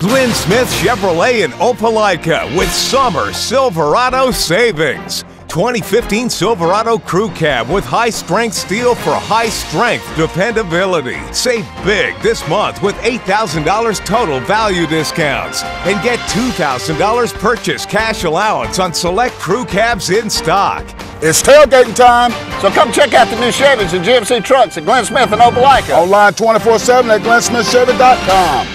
Glynn Smith Chevrolet in Opelika with summer Silverado savings. 2015 Silverado Crew Cab with high strength steel for high strength dependability. Save big this month with $8,000 total value discounts and get $2,000 purchase cash allowance on select crew cabs in stock. It's tailgating time, so come check out the new Chevys and GMC trucks at Glynn Smith and Opelika. Online 24 7 at glynnsmithchevy.com.